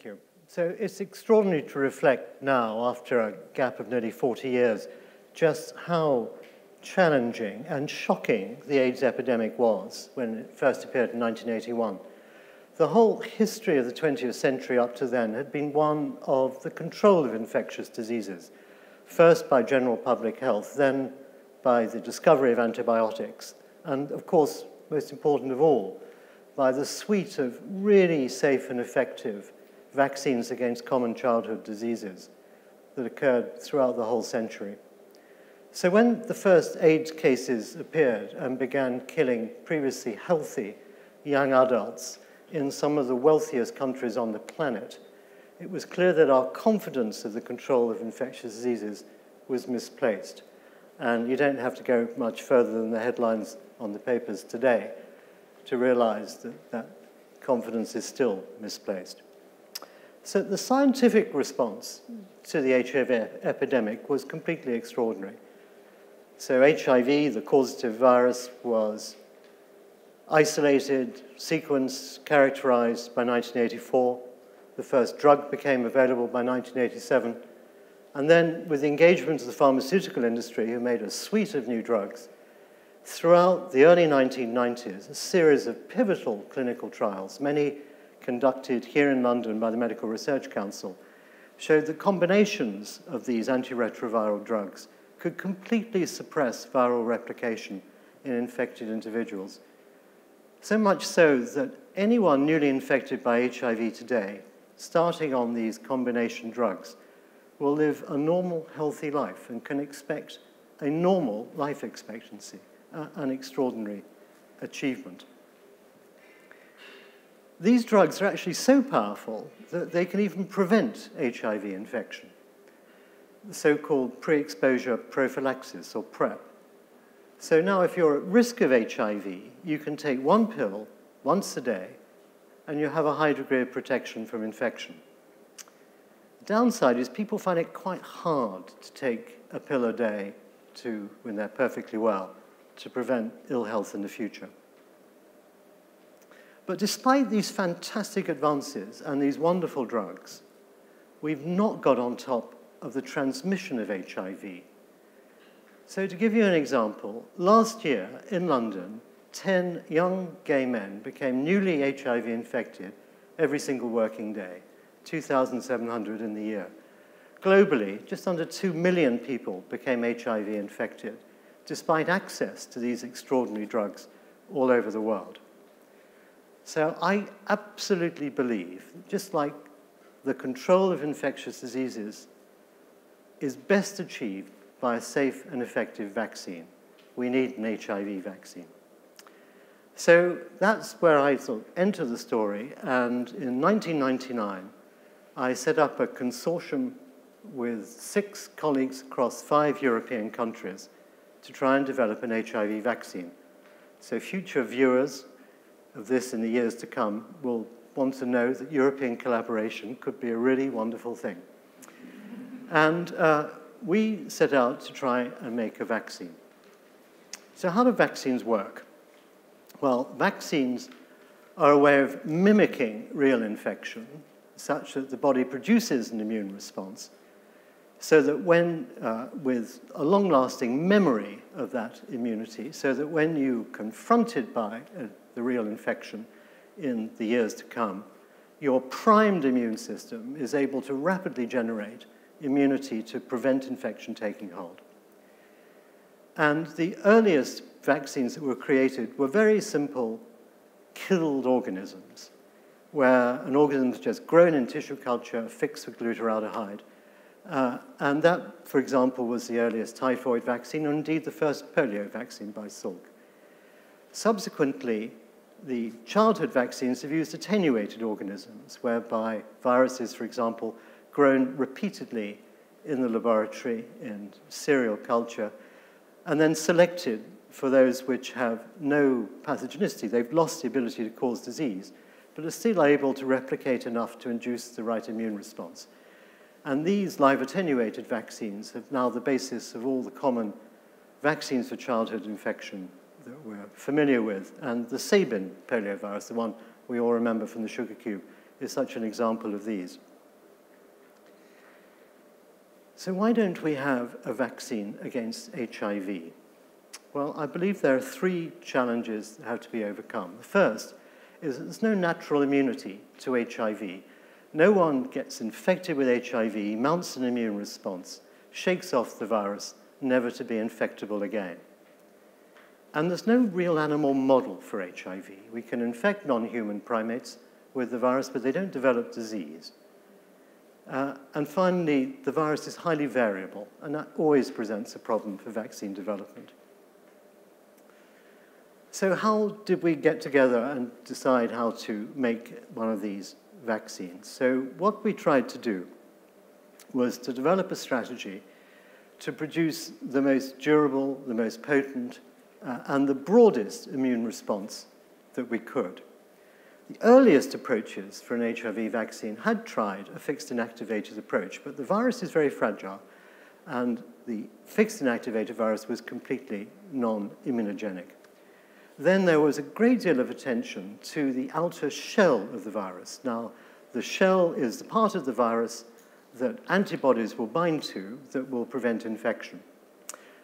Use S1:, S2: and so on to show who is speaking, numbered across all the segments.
S1: Thank you. So it's extraordinary to reflect now, after a gap of nearly 40 years, just how challenging and shocking the AIDS epidemic was when it first appeared in 1981. The whole history of the 20th century up to then had been one of the control of infectious diseases, first by general public health, then by the discovery of antibiotics, and of course, most important of all, by the suite of really safe and effective vaccines against common childhood diseases that occurred throughout the whole century. So when the first AIDS cases appeared and began killing previously healthy young adults in some of the wealthiest countries on the planet, it was clear that our confidence of the control of infectious diseases was misplaced. And you don't have to go much further than the headlines on the papers today to realize that that confidence is still misplaced. So the scientific response to the HIV epidemic was completely extraordinary. So HIV, the causative virus, was isolated, sequenced, characterized by 1984. The first drug became available by 1987. And then, with the engagement of the pharmaceutical industry, who made a suite of new drugs, throughout the early 1990s, a series of pivotal clinical trials, many conducted here in London by the Medical Research Council, showed that combinations of these antiretroviral drugs could completely suppress viral replication in infected individuals. So much so that anyone newly infected by HIV today, starting on these combination drugs, will live a normal, healthy life and can expect a normal life expectancy, uh, an extraordinary achievement. These drugs are actually so powerful that they can even prevent HIV infection the so-called pre-exposure prophylaxis, or PrEP. So now if you're at risk of HIV, you can take one pill once a day, and you have a high degree of protection from infection. The downside is people find it quite hard to take a pill a day to, when they're perfectly well, to prevent ill health in the future. But despite these fantastic advances and these wonderful drugs, we've not got on top of the transmission of HIV. So to give you an example, last year in London, 10 young gay men became newly HIV infected every single working day, 2,700 in the year. Globally, just under 2 million people became HIV infected, despite access to these extraordinary drugs all over the world. So I absolutely believe, just like the control of infectious diseases is best achieved by a safe and effective vaccine. We need an HIV vaccine. So that's where I sort of enter the story, and in 1999, I set up a consortium with six colleagues across five European countries to try and develop an HIV vaccine. So future viewers of this in the years to come will want to know that European collaboration could be a really wonderful thing. And uh, we set out to try and make a vaccine. So how do vaccines work? Well, vaccines are a way of mimicking real infection such that the body produces an immune response so that when, uh, with a long-lasting memory of that immunity, so that when you confronted by uh, the real infection in the years to come, your primed immune system is able to rapidly generate immunity to prevent infection taking hold. And the earliest vaccines that were created were very simple, killed organisms, where an organism is just grown in tissue culture, fixed with glutaraldehyde. Uh, and that, for example, was the earliest typhoid vaccine, or indeed the first polio vaccine by Salk. Subsequently, the childhood vaccines have used attenuated organisms, whereby viruses, for example, grown repeatedly in the laboratory in serial culture, and then selected for those which have no pathogenicity. They've lost the ability to cause disease, but are still able to replicate enough to induce the right immune response. And these live attenuated vaccines have now the basis of all the common vaccines for childhood infection that we're familiar with. And the Sabin poliovirus, the one we all remember from the sugar cube, is such an example of these. So why don't we have a vaccine against HIV? Well, I believe there are three challenges that have to be overcome. The first is that there's no natural immunity to HIV. No one gets infected with HIV, mounts an immune response, shakes off the virus, never to be infectable again. And there's no real animal model for HIV. We can infect non-human primates with the virus, but they don't develop disease. Uh, and finally, the virus is highly variable, and that always presents a problem for vaccine development. So how did we get together and decide how to make one of these vaccines? So what we tried to do was to develop a strategy to produce the most durable, the most potent, uh, and the broadest immune response that we could. The earliest approaches for an HIV vaccine had tried a fixed inactivated approach, but the virus is very fragile, and the fixed inactivated virus was completely non-immunogenic. Then there was a great deal of attention to the outer shell of the virus. Now, the shell is the part of the virus that antibodies will bind to that will prevent infection.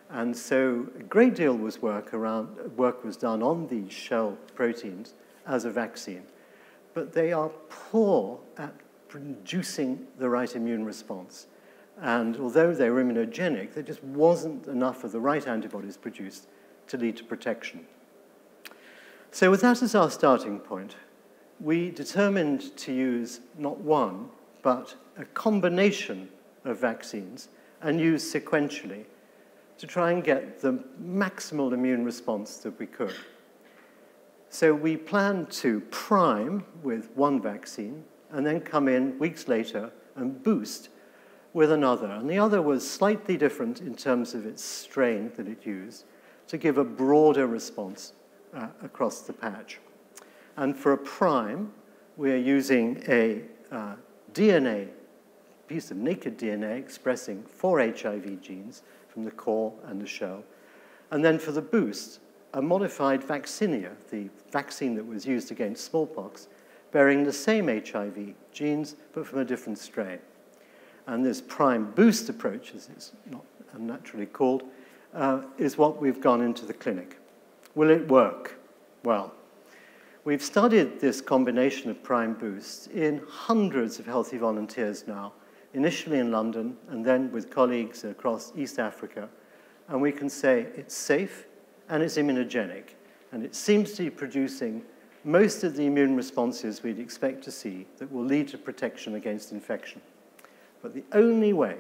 S1: And so a great deal was work around work was done on these shell proteins as a vaccine. But they are poor at producing the right immune response. And although they were immunogenic, there just wasn't enough of the right antibodies produced to lead to protection. So with that as our starting point, we determined to use not one, but a combination of vaccines and use sequentially to try and get the maximal immune response that we could. So we planned to prime with one vaccine and then come in weeks later and boost with another. And the other was slightly different in terms of its strain that it used to give a broader response uh, across the patch. And for a prime, we're using a uh, DNA, piece of naked DNA expressing four HIV genes from the core and the shell. And then for the boost, a modified vaccinia, the vaccine that was used against smallpox, bearing the same HIV genes, but from a different strain. And this prime boost approach, as it's not unnaturally called, uh, is what we've gone into the clinic. Will it work? Well, we've studied this combination of prime boost in hundreds of healthy volunteers now, initially in London and then with colleagues across East Africa. And we can say it's safe and it's immunogenic. And it seems to be producing most of the immune responses we'd expect to see that will lead to protection against infection. But the only way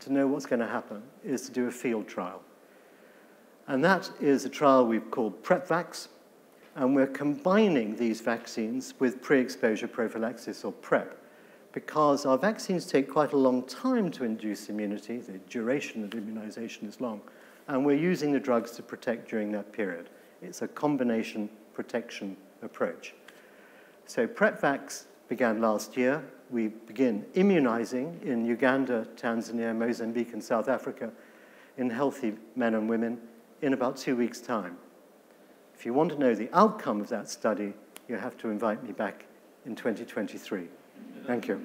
S1: to know what's going to happen is to do a field trial. And that is a trial we've called PrEPVacc, and we're combining these vaccines with pre-exposure prophylaxis, or PrEP, because our vaccines take quite a long time to induce immunity. The duration of immunization is long. And we're using the drugs to protect during that period. It's a combination protection approach. So PrEPVacc began last year. We begin immunizing in Uganda, Tanzania, Mozambique, and South Africa in healthy men and women in about two weeks' time. If you want to know the outcome of that study, you have to invite me back in 2023. Thank you.